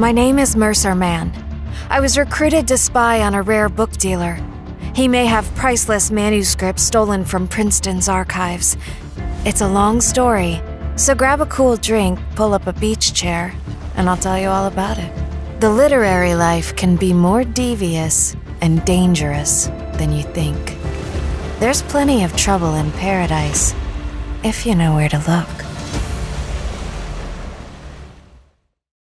My name is Mercer Mann. I was recruited to spy on a rare book dealer. He may have priceless manuscripts stolen from Princeton's archives. It's a long story, so grab a cool drink, pull up a beach chair, and I'll tell you all about it. The literary life can be more devious and dangerous than you think. There's plenty of trouble in paradise, if you know where to look.